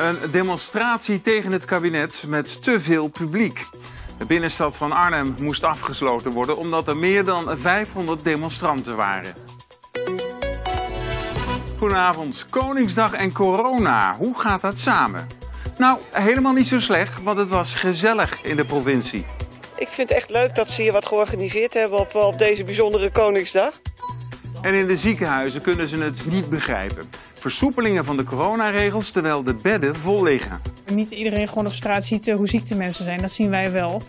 Een demonstratie tegen het kabinet met te veel publiek. De binnenstad van Arnhem moest afgesloten worden omdat er meer dan 500 demonstranten waren. Goedenavond. Koningsdag en corona. Hoe gaat dat samen? Nou, helemaal niet zo slecht, want het was gezellig in de provincie. Ik vind het echt leuk dat ze hier wat georganiseerd hebben op, op deze bijzondere Koningsdag. En in de ziekenhuizen kunnen ze het niet begrijpen. Versoepelingen van de coronaregels terwijl de bedden vol liggen. Niet iedereen gewoon op straat ziet eh, hoe ziek de mensen zijn. Dat zien wij wel.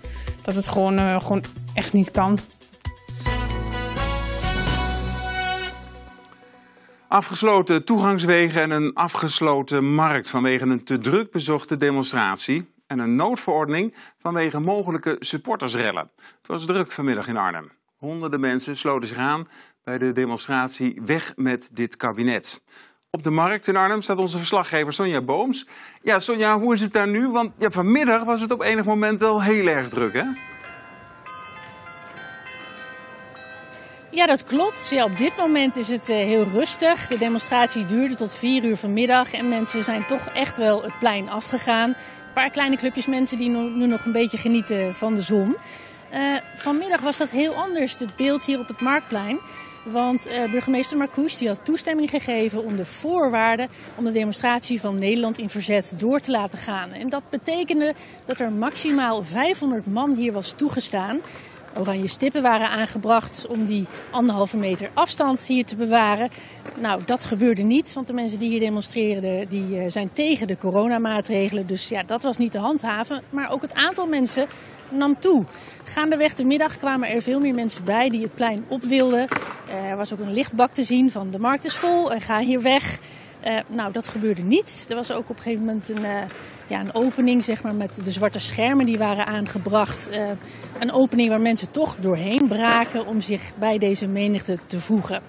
Dat het gewoon, uh, gewoon echt niet kan. Afgesloten toegangswegen en een afgesloten markt vanwege een te druk bezochte demonstratie. En een noodverordening vanwege mogelijke supportersrellen. Het was druk vanmiddag in Arnhem. Honderden mensen sloten zich aan bij de demonstratie Weg met dit kabinet. Op de markt in Arnhem staat onze verslaggever Sonja Booms. Ja, Sonja, hoe is het daar nu? Want vanmiddag was het op enig moment wel heel erg druk, hè? Ja, dat klopt. Ja, op dit moment is het uh, heel rustig. De demonstratie duurde tot vier uur vanmiddag en mensen zijn toch echt wel het plein afgegaan. Een paar kleine clubjes mensen die nu, nog een beetje genieten van de zon. Uh, vanmiddag was dat heel anders, het beeld hier op het Marktplein. Want uh, burgemeester Marcouch die had toestemming gegeven om de voorwaarden om de demonstratie van Nederland in verzet door te laten gaan. En dat betekende dat er maximaal 500 man hier was toegestaan. Oranje stippen waren aangebracht om die anderhalve meter afstand hier te bewaren. Nou, dat gebeurde niet, want de mensen die hier demonstreerden, die uh, zijn tegen de coronamaatregelen. Dus ja, dat was niet te handhaven. Maar ook het aantal mensen nam toe. Gaandeweg de middag kwamen er veel meer mensen bij die het plein op wilden. Er was ook een lichtbak te zien van de markt is vol en ga hier weg. Uh, nou, dat gebeurde niet. Er was ook op een gegeven moment een, ja, een opening zeg maar, met de zwarte schermen die waren aangebracht. Uh, een opening waar mensen toch doorheen braken om zich bij deze menigte te voegen.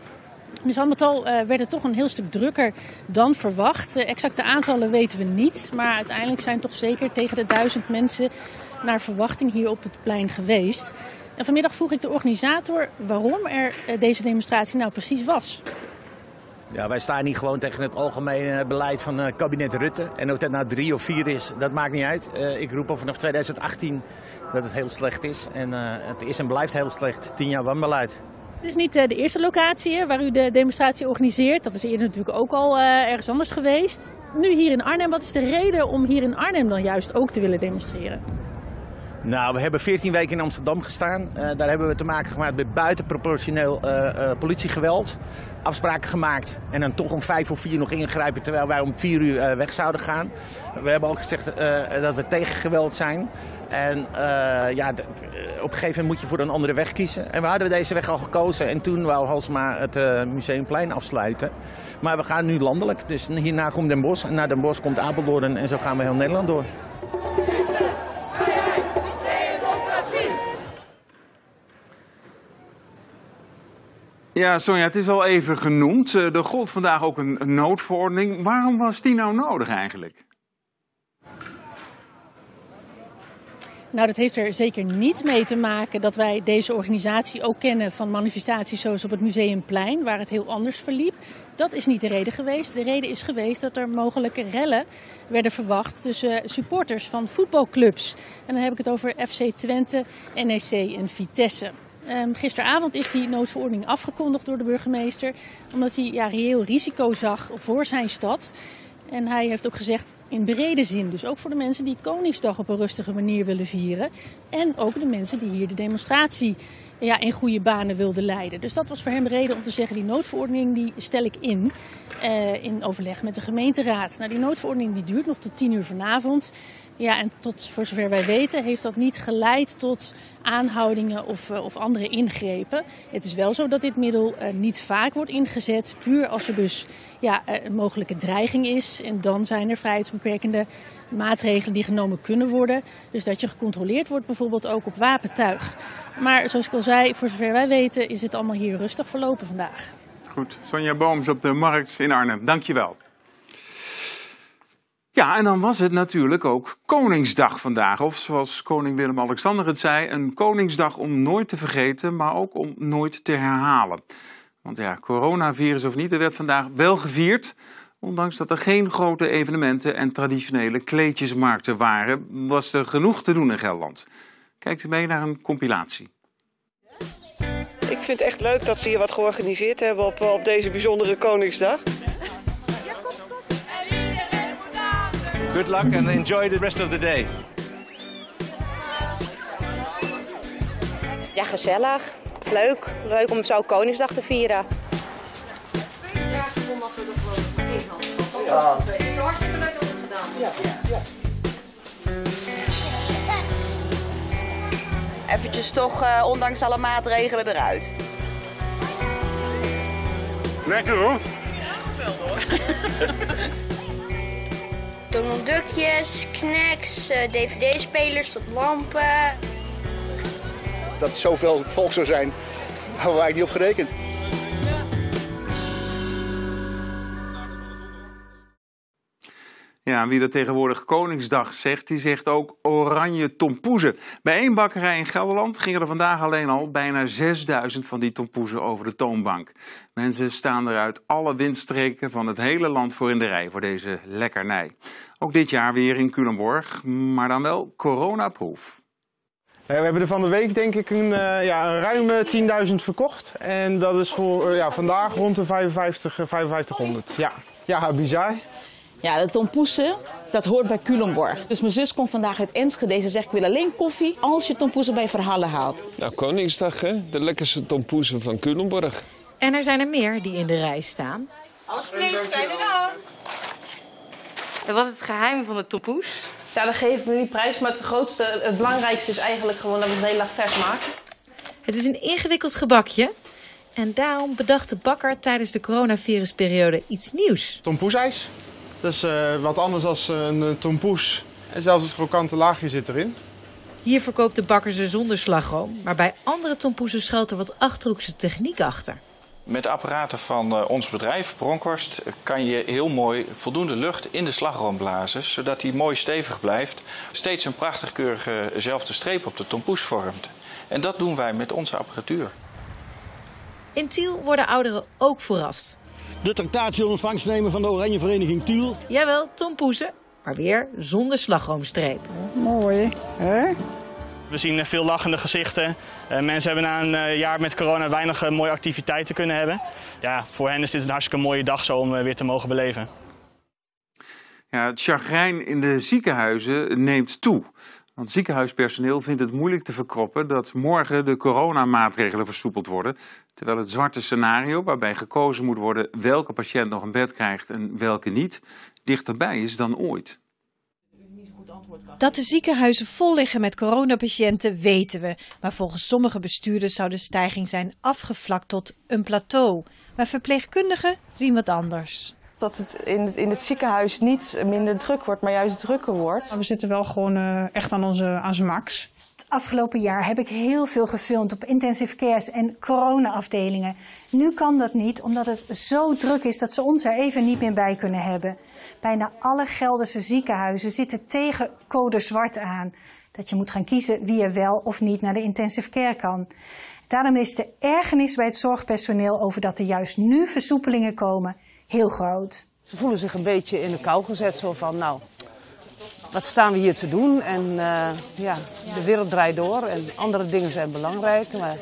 Dus al met al werd het toch een heel stuk drukker dan verwacht. exacte aantallen weten we niet, maar uiteindelijk zijn toch zeker tegen de duizend mensen naar verwachting hier op het plein geweest. En vanmiddag vroeg ik de organisator waarom er deze demonstratie nou precies was. Ja, wij staan hier gewoon tegen het algemene beleid van uh, kabinet Rutte. En of dat nou drie of vier is, dat maakt niet uit. Uh, ik roep al vanaf 2018 dat het heel slecht is. En uh, het is en blijft heel slecht. Tien jaar wanbeleid. Het is niet de eerste locatie waar u de demonstratie organiseert. Dat is eerder natuurlijk ook al ergens anders geweest. Nu hier in Arnhem, wat is de reden om hier in Arnhem dan juist ook te willen demonstreren? Nou, we hebben 14 weken in Amsterdam gestaan. Uh, daar hebben we te maken gemaakt met buitenproportioneel uh, uh, politiegeweld. Afspraken gemaakt en dan toch om vijf of vier nog ingrijpen terwijl wij om vier uur weg zouden gaan. We hebben ook gezegd dat we tegen geweld zijn. En ja, op een gegeven moment moet je voor een andere weg kiezen. En we hadden deze weg al gekozen en toen wou Halsma het Museumplein afsluiten. Maar we gaan nu landelijk, dus hierna komt Den Bosch en na Den Bosch komt Apeldoorn en zo gaan we heel Nederland door. Ja, Sonja, het is al even genoemd. Er gold vandaag ook een noodverordening. Waarom was die nou nodig eigenlijk? Nou, dat heeft er zeker niet mee te maken dat wij deze organisatie ook kennen van manifestaties zoals op het Museumplein, waar het heel anders verliep. Dat is niet de reden geweest. De reden is geweest dat er mogelijke rellen werden verwacht tussen supporters van voetbalclubs. En dan heb ik het over FC Twente, NEC en Vitesse. Um, gisteravond is die noodverordening afgekondigd door de burgemeester, omdat hij ja, reëel risico zag voor zijn stad. En hij heeft ook gezegd in brede zin, dus ook voor de mensen die Koningsdag op een rustige manier willen vieren. En ook de mensen die hier de demonstratie ja, in goede banen wilden leiden. Dus dat was voor hem de reden om te zeggen, die noodverordening die stel ik in. Uh, in overleg met de gemeenteraad. Nou, die noodverordening die duurt nog tot tien uur vanavond. Ja, en tot voor zover wij weten heeft dat niet geleid tot aanhoudingen of, uh, of andere ingrepen. Het is wel zo dat dit middel uh, niet vaak wordt ingezet, puur als er dus ja, een mogelijke dreiging is. En dan zijn er vrijheidsbeperkende maatregelen die genomen kunnen worden. Dus dat je gecontroleerd wordt bijvoorbeeld ook op wapentuig. Maar zoals ik al zei, voor zover wij weten is het allemaal hier rustig verlopen vandaag. Goed, Sonja Booms op de markt in Arnhem. Dankjewel. Ja, en dan was het natuurlijk ook Koningsdag vandaag. Of zoals koning Willem-Alexander het zei, een Koningsdag om nooit te vergeten, maar ook om nooit te herhalen. Want ja, coronavirus of niet, er werd vandaag wel gevierd. Ondanks dat er geen grote evenementen en traditionele kleedjesmarkten waren, was er genoeg te doen in Gelderland. Kijkt u mee naar een compilatie. Ik vind het echt leuk dat ze hier wat georganiseerd hebben op, op deze bijzondere Koningsdag. Good luck and enjoy the rest of the day. Ja, gezellig. Leuk. Leuk om zo Koningsdag te vieren. Eventjes toch, uh, ondanks alle maatregelen, eruit. Lekker hoor. Duckjes, snacks, uh, dvd-spelers tot lampen. Dat zoveel volk zou zijn, hadden wij niet op gerekend. Ja, wie er tegenwoordig Koningsdag zegt, die zegt ook oranje tompoezen. Bij één bakkerij in Gelderland gingen er vandaag alleen al bijna 6000 van die tompoezen over de toonbank. Mensen staan er uit alle windstreken van het hele land voor in de rij voor deze lekkernij. Ook dit jaar weer in Culemborg, maar dan wel coronaproof. We hebben er van de week denk ik een, uh, ja, ruime 10.000 verkocht. En dat is voor uh, ja, vandaag rond de 55, 5500. Ja. ja, bizar. Ja, de tompoesen, dat hoort bij Culemborg. Dus mijn zus komt vandaag uit Enschede. Ze zegt, ik wil alleen koffie als je tompoesen bij Verhallen haalt. Nou, Koningsdag hè, de lekkerste tompoesen van Culemborg. En er zijn er meer die in de rij staan. Alsjeblieft, fijne dag. En wat is het geheim van de tompoes? Ja, dat geven we niet prijs, maar het grootste, het belangrijkste is eigenlijk gewoon dat we het heel erg vers maken. Het is een ingewikkeld gebakje. En daarom bedacht de bakker tijdens de coronavirusperiode iets nieuws. Tompoesijs. Dat is uh, wat anders dan een uh, tompoes. En zelfs het krokante laagje zit erin. Hier verkoopt de bakker ze zonder slagroom. Maar bij andere tompoesen schuilt er wat Achterhoekse techniek achter. Met apparaten van uh, ons bedrijf, Bronkhorst, kan je heel mooi voldoende lucht in de slagroom blazen. Zodat die mooi stevig blijft. Steeds een prachtig keurige zelfde streep op de tompoes vormt. En dat doen wij met onze apparatuur. In Tiel worden ouderen ook verrast. De tractatie ontvangst nemen van de Oranje Vereniging Tiel. Jawel, tompoesen, maar weer zonder slagroomstreep. Mooi, hè? We zien veel lachende gezichten. Uh, mensen hebben na een uh, jaar met corona weinig uh, mooie activiteiten kunnen hebben. Ja, voor hen is dit een hartstikke mooie dag zo om weer te mogen beleven. Ja, het chagrijn in de ziekenhuizen neemt toe. Want ziekenhuispersoneel vindt het moeilijk te verkroppen dat morgen de coronamaatregelen versoepeld worden. Terwijl het zwarte scenario, waarbij gekozen moet worden welke patiënt nog een bed krijgt en welke niet, dichterbij is dan ooit. Dat de ziekenhuizen vol liggen met coronapatiënten weten we. Maar volgens sommige bestuurders zou de stijging zijn afgevlakt tot een plateau. Maar verpleegkundigen zien wat anders dat het in, het in het ziekenhuis niet minder druk wordt, maar juist drukker wordt. We zitten wel gewoon uh, echt aan onze, aan zijn max. Het afgelopen jaar heb ik heel veel gefilmd op intensive cares en corona-afdelingen. Nu kan dat niet, omdat het zo druk is dat ze ons er even niet meer bij kunnen hebben. Bijna alle Gelderse ziekenhuizen zitten tegen code zwart aan. Dat je moet gaan kiezen wie er wel of niet naar de intensive care kan. Daarom is de ergernis bij het zorgpersoneel over dat er juist nu versoepelingen komen heel groot. Ze voelen zich een beetje in de kou gezet, zo van nou, wat staan we hier te doen? En uh, ja, de wereld draait door en andere dingen zijn belangrijk, maar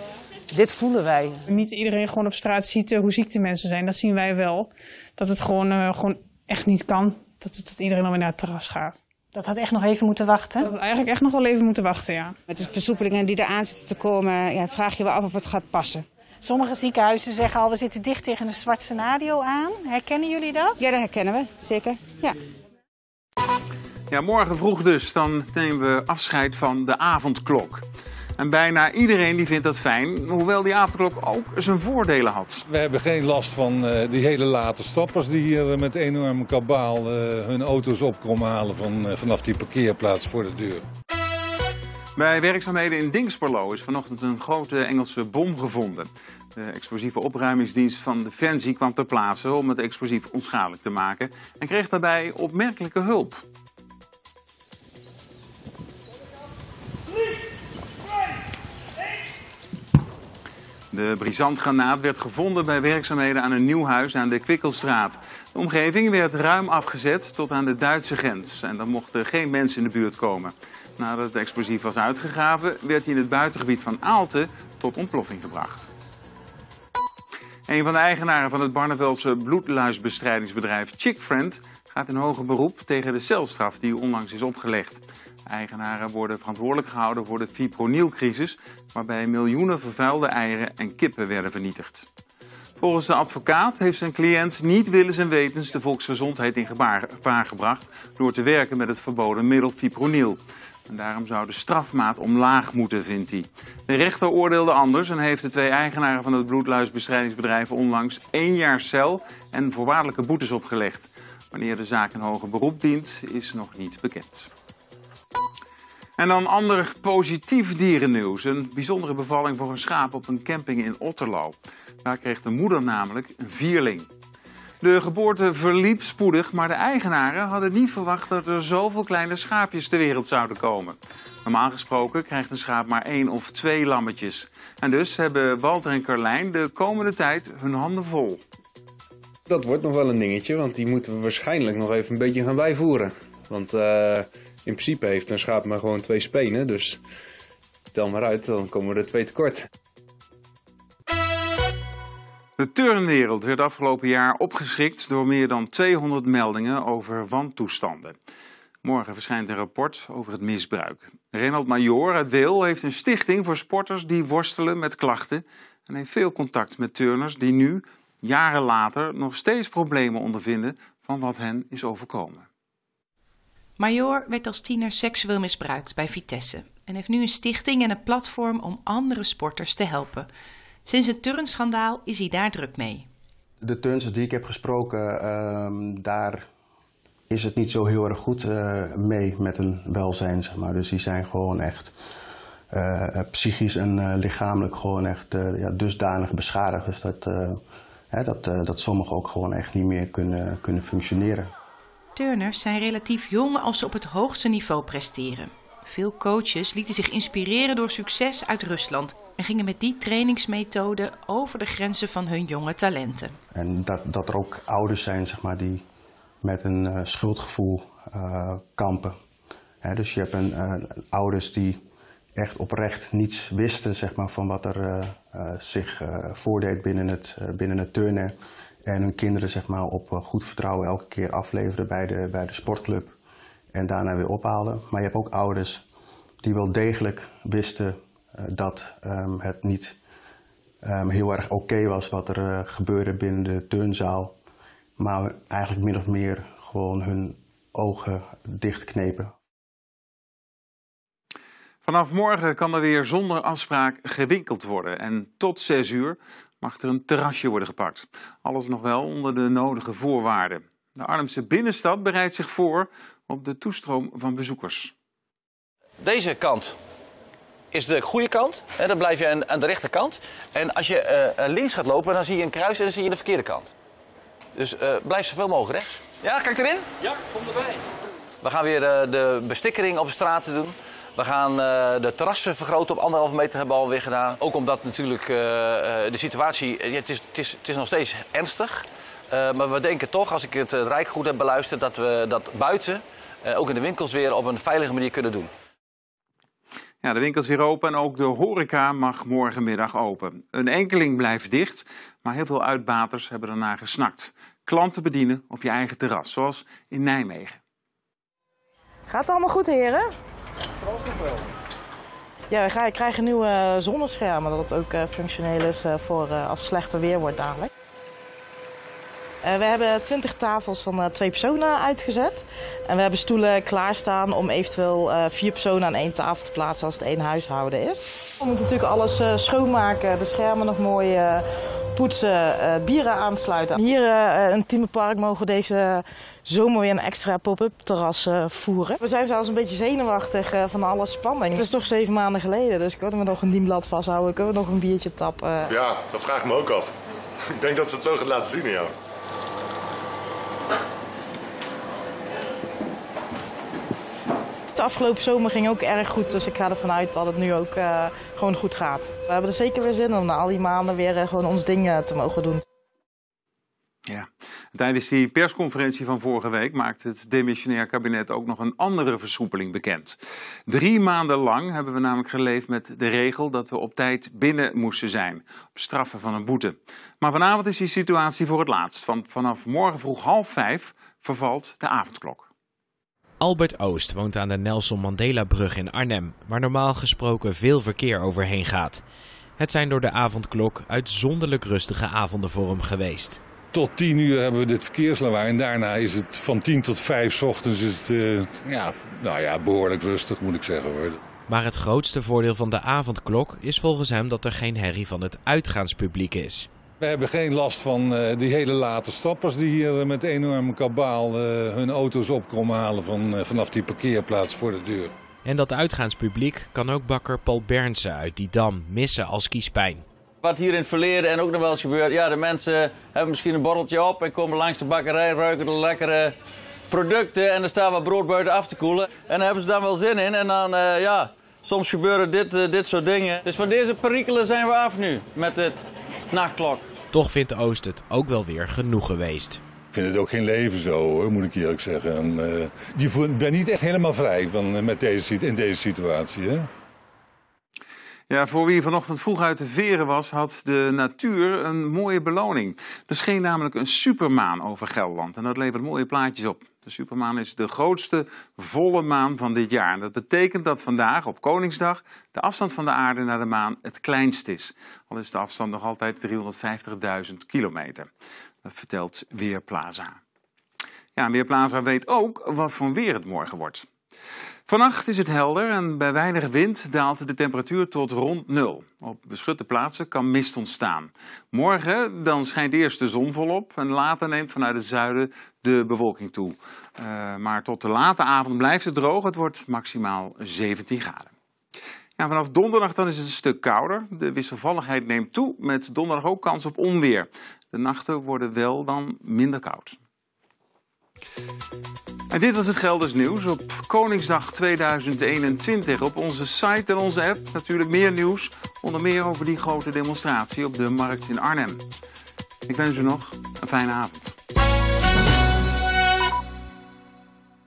dit voelen wij. Niet iedereen gewoon op straat ziet hoe ziek de mensen zijn, dat zien wij wel. Dat het gewoon, uh, gewoon echt niet kan, dat, dat iedereen alweer naar het terras gaat. Dat had echt nog even moeten wachten? Dat had eigenlijk echt nog wel even moeten wachten, ja. Met de versoepelingen die eraan zitten te komen, ja, vraag je wel af of het gaat passen. Sommige ziekenhuizen zeggen al, we zitten dicht tegen een zwart scenario aan. Herkennen jullie dat? Ja, dat herkennen we, zeker. Ja. Ja, morgen vroeg dus, dan nemen we afscheid van de avondklok. En bijna iedereen die vindt dat fijn, hoewel die avondklok ook zijn voordelen had. We hebben geen last van uh, die hele late stappers die hier met enorme kabaal uh, hun auto's op komen halen van, uh, vanaf die parkeerplaats voor de deur. Bij werkzaamheden in Dingsperlo is vanochtend een grote Engelse bom gevonden. De explosieve opruimingsdienst van Defensie kwam ter plaatse om het explosief onschadelijk te maken en kreeg daarbij opmerkelijke hulp. De brisantgranaat werd gevonden bij werkzaamheden aan een nieuw huis aan de Kwikkelstraat. De omgeving werd ruim afgezet tot aan de Duitse grens. En dan mochten geen mensen in de buurt komen. Nadat het explosief was uitgegraven, werd hij in het buitengebied van Aalten tot ontploffing gebracht. Een van de eigenaren van het Barneveldse bloedluisbestrijdingsbedrijf Chickfriend gaat in hoger beroep tegen de celstraf die onlangs is opgelegd. Eigenaren worden verantwoordelijk gehouden voor de fipronilcrisis, waarbij miljoenen vervuilde eieren en kippen werden vernietigd. Volgens de advocaat heeft zijn cliënt niet willens en wetens de volksgezondheid in gevaar gebracht door te werken met het verboden middel fipronil. En daarom zou de strafmaat omlaag moeten, vindt hij. De rechter oordeelde anders en heeft de twee eigenaren van het bloedluisbestrijdingsbedrijf onlangs één jaar cel en voorwaardelijke boetes opgelegd. Wanneer de zaak een hoger beroep dient, is nog niet bekend. En dan ander positief dierennieuws. Een bijzondere bevalling voor een schaap op een camping in Otterlo. Daar kreeg de moeder namelijk een vierling. De geboorte verliep spoedig, maar de eigenaren hadden niet verwacht dat er zoveel kleine schaapjes ter wereld zouden komen. Normaal gesproken krijgt een schaap maar één of twee lammetjes. En dus hebben Walter en Carlijn de komende tijd hun handen vol. Dat wordt nog wel een dingetje, want die moeten we waarschijnlijk nog even een beetje gaan bijvoeren. Want uh, in principe heeft een schaap maar gewoon twee spenen, dus tel maar uit, dan komen we er twee tekort. De turnwereld werd afgelopen jaar opgeschrikt door meer dan 200 meldingen over wantoestanden. Morgen verschijnt een rapport over het misbruik. Renald Major uit Weel heeft een stichting voor sporters die worstelen met klachten en heeft veel contact met turners die nu, jaren later, nog steeds problemen ondervinden van wat hen is overkomen. Major werd als tiener seksueel misbruikt bij Vitesse en heeft nu een stichting en een platform om andere sporters te helpen. Sinds het turnschandaal is hij daar druk mee. De turnsters die ik heb gesproken, uh, daar is het niet zo heel erg goed uh, mee met hun welzijn. Zeg maar. Dus die zijn gewoon echt uh, psychisch en lichamelijk gewoon echt ja, dusdanig beschadigd. Dus dat, hè, dat, dat sommigen ook gewoon echt niet meer kunnen, kunnen functioneren. Turners zijn relatief jong als ze op het hoogste niveau presteren. Veel coaches lieten zich inspireren door succes uit Rusland en gingen met die trainingsmethode over de grenzen van hun jonge talenten. En dat, dat er ook ouders zijn zeg maar, die met een uh, schuldgevoel uh, kampen. dus je hebt een, uh, ouders die echt oprecht niets wisten zeg maar, van wat er zich voordeed binnen het, binnen het turnen. En hun kinderen zeg maar, op goed vertrouwen elke keer afleveren bij de, bij de sportclub. En daarna weer ophalen. Maar je hebt ook ouders die wel degelijk wisten dat um, het niet um, heel erg oké was wat er uh, gebeurde binnen de turnzaal. Maar eigenlijk min of meer gewoon hun ogen dichtknepen. Vanaf morgen kan er weer zonder afspraak gewinkeld worden. En tot 6 uur mag er een terrasje worden gepakt. Alles nog wel onder de nodige voorwaarden. De Arnhemse binnenstad bereidt zich voor op de toestroom van bezoekers. Deze kant is de goede kant. Hè, dan blijf je aan, aan de rechterkant. En als je uh, links gaat lopen, dan zie je een kruis en dan zie je de verkeerde kant. Dus uh, blijf zoveel mogelijk rechts. Ja, kijk erin. Ja, kom erbij. We gaan weer uh, de bestikkering op de straten doen. We gaan de terrassen vergroten op anderhalve meter hebben we alweer gedaan. Ook omdat natuurlijk de situatie, het, is, het, is, het is nog steeds ernstig. maar we denken toch, als ik het Rijk goed heb beluisterd, dat we dat buiten, ook in de winkels weer op een veilige manier kunnen doen. Ja, de winkels weer open en ook de horeca mag morgenmiddag open. Een enkeling blijft dicht, maar heel veel uitbaters hebben ernaar gesnakt. Klanten bedienen op je eigen terras, zoals in Nijmegen. Gaat het allemaal goed, heren? Vooralsnog wel. Ja, we krijgen nieuwe zonneschermen, dat het ook uh, functioneel is uh, voor uh, als het slechter weer wordt dadelijk. We hebben 20 tafels van twee personen uitgezet. En we hebben stoelen klaarstaan om eventueel vier personen aan één tafel te plaatsen als het één huishouden is. We moeten natuurlijk alles schoonmaken, de schermen nog mooi poetsen, bieren aansluiten. Hier in het Tiemenpark mogen we deze zomer weer een extra pop-up terras voeren. We zijn zelfs een beetje zenuwachtig van alle spanning. Het is toch zeven maanden geleden, dus kunnen we nog een dienblad vasthouden, kunnen we nog een biertje tappen. Ja, dat vraag ik me ook af. Ik denk dat ze het zo gaat laten zien jou. De afgelopen zomer ging ook erg goed. Dus ik ga ervan uit dat het nu ook uh, gewoon goed gaat. We hebben er zeker weer zin om na al die maanden weer uh, gewoon ons ding te mogen doen. Ja. Tijdens die persconferentie van vorige week maakte het demissionair kabinet ook nog een andere versoepeling bekend. Drie maanden lang hebben we namelijk geleefd met de regel dat we op tijd binnen moesten zijn, op straffen van een boete. Maar vanavond is die situatie voor het laatst, want vanaf morgen vroeg half vijf vervalt de avondklok. Albert Oost woont aan de Nelson Mandela-brug in Arnhem, waar normaal gesproken veel verkeer overheen gaat. Het zijn door de avondklok uitzonderlijk rustige avonden voor hem geweest. Tot tien uur hebben we dit verkeerslawaai en daarna is het van tien tot vijf ochtends is het, uh, ja, nou ja, behoorlijk rustig moet ik zeggen hoor. Maar het grootste voordeel van de avondklok is volgens hem dat er geen herrie van het uitgaanspubliek is. We hebben geen last van uh, die hele late stappers die hier met enorme kabaal uh, hun auto's op komen halen van, vanaf die parkeerplaats voor de deur. En dat uitgaanspubliek kan ook bakker Paul Bernsen uit Didam missen als kiespijn. Wat hier in het verleden en ook nog wel eens gebeurt, ja, de mensen hebben misschien een borreltje op en komen langs de bakkerij, ruiken de lekkere producten en er staan wat brood buiten af te koelen. En daar hebben ze dan wel zin in en dan, uh, ja, soms gebeuren dit, uh, dit soort dingen. Dus van deze perikelen zijn we af nu met het nachtklok. Toch vindt Oost het ook wel weer genoeg geweest. Ik vind het ook geen leven zo, hoor, moet ik eerlijk zeggen. En, uh, je bent niet echt helemaal vrij van, met deze, in deze situatie. Hè? Ja, voor wie vanochtend vroeg uit de veren was, had de natuur een mooie beloning. Er scheen namelijk een supermaan over Gelderland en dat levert mooie plaatjes op. De supermaan is de grootste volle maan van dit jaar. En dat betekent dat vandaag, op Koningsdag, de afstand van de aarde naar de maan het kleinst is. Al is de afstand nog altijd 350.000 kilometer. Dat vertelt Weerplaza. Ja, Weerplaza weet ook wat voor weer het morgen wordt. Vannacht is het helder en bij weinig wind daalt de temperatuur tot rond nul. Op beschutte plaatsen kan mist ontstaan. Morgen dan schijnt eerst de zon volop en later neemt vanuit het zuiden de bewolking toe. Uh, maar tot de late avond blijft het droog. Het wordt maximaal 17 graden. Ja, vanaf donderdag dan is het een stuk kouder. De wisselvalligheid neemt toe met donderdag ook kans op onweer. De nachten worden wel dan minder koud. En dit was het Gelders nieuws op Koningsdag 2021. Op onze site en onze app natuurlijk meer nieuws. Onder meer over die grote demonstratie op de markt in Arnhem. Ik wens u nog een fijne avond.